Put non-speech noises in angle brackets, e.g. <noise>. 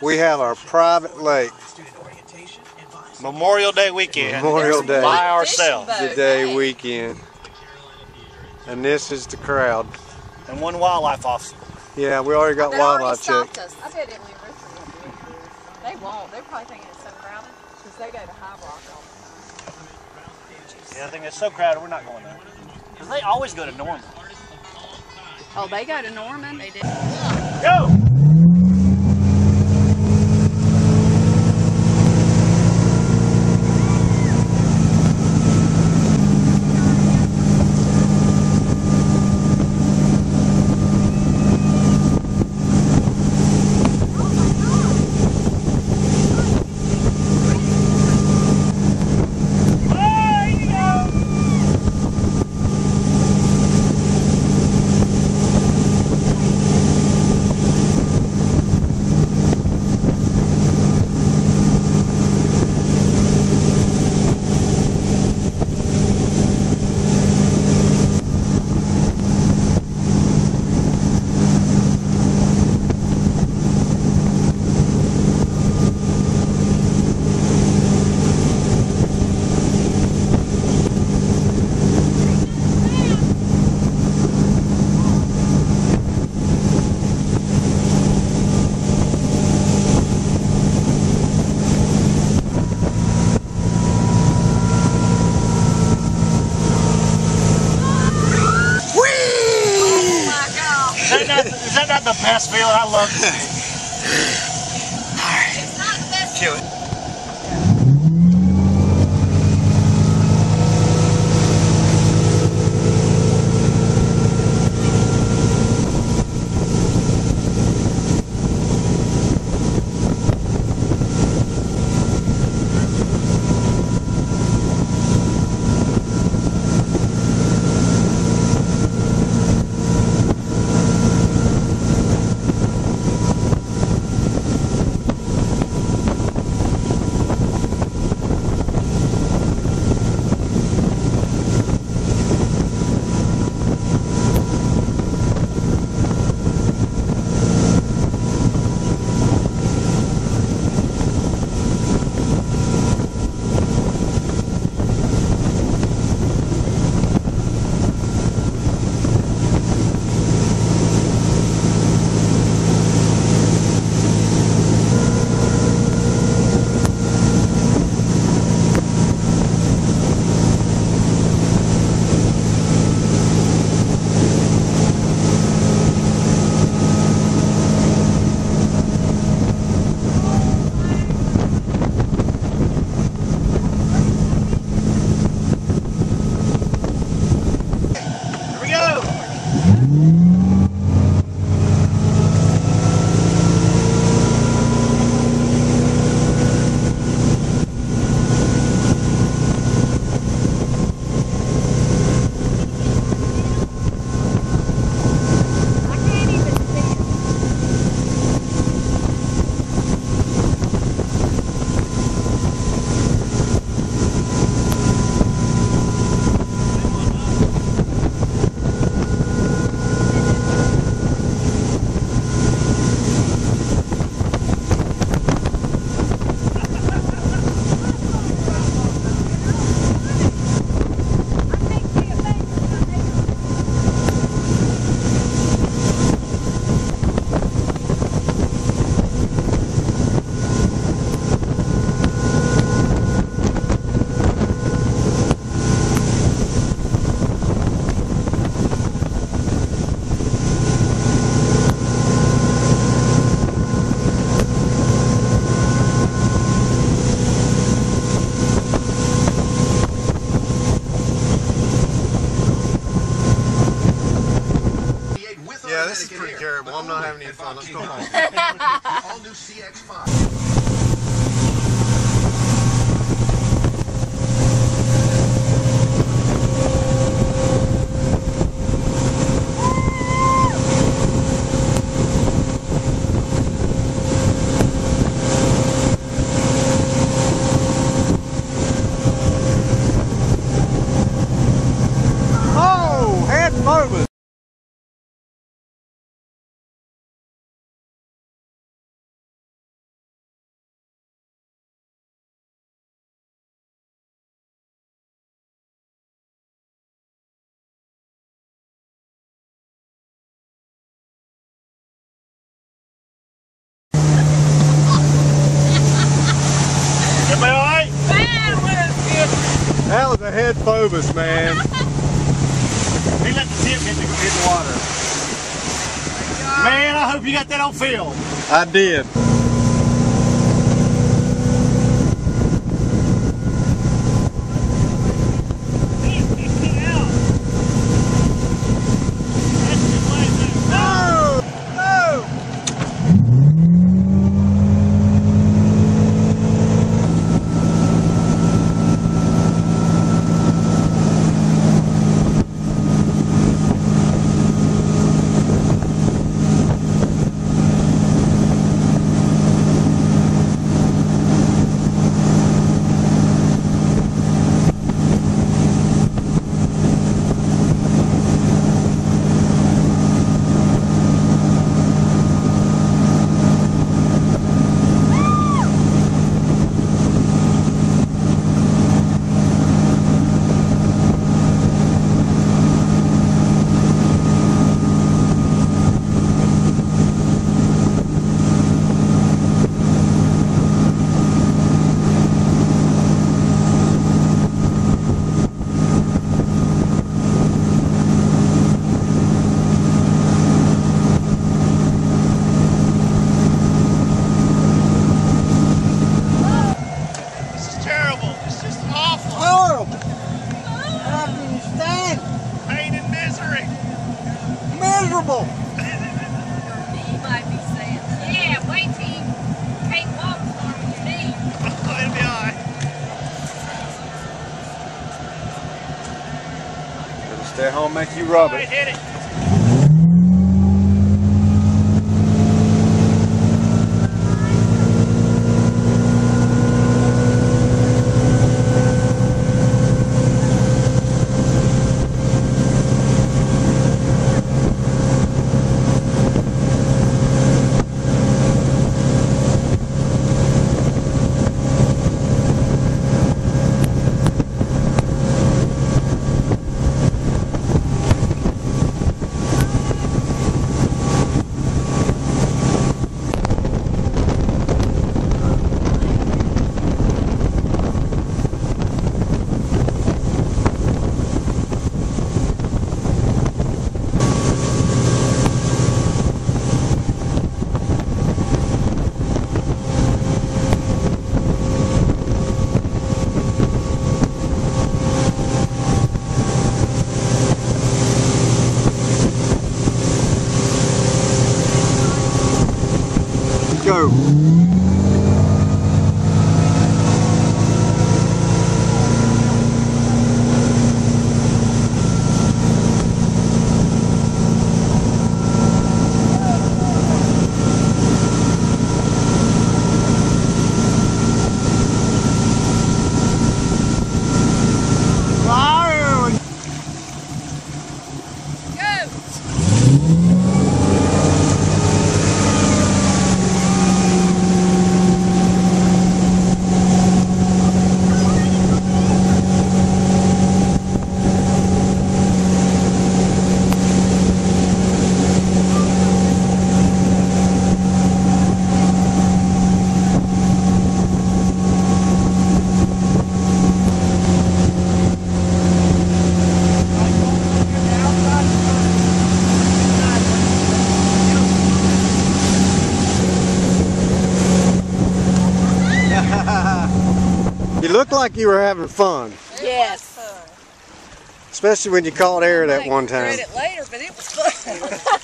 we have our private lake Memorial Day weekend. Memorial Day By ourselves. The day weekend. And this is the crowd. And one wildlife officer. Yeah, we already got They wildlife stopped checked. us. I bet Emily Richards will do it. They won't. They're probably thinking it's so crowded because they go to High Rock all the time. Yeah, I think it's so crowded, we're not going there. Because they always go to Norman. Oh, they go to Norman. They did. Go! Feeling? I love it. The best. Kill it. This is pretty terrible. I'm not having any fun. Let's go home. <laughs> All new CX5. Oh, head moving. Head phobos, man. He let the tip hit the, hit the water. Man, I hope you got that on film. I did. Stay home, make you rub it. Go. Go! You looked like you were having fun, Yes. especially when you caught air that one time. it later, but it was fun. <laughs>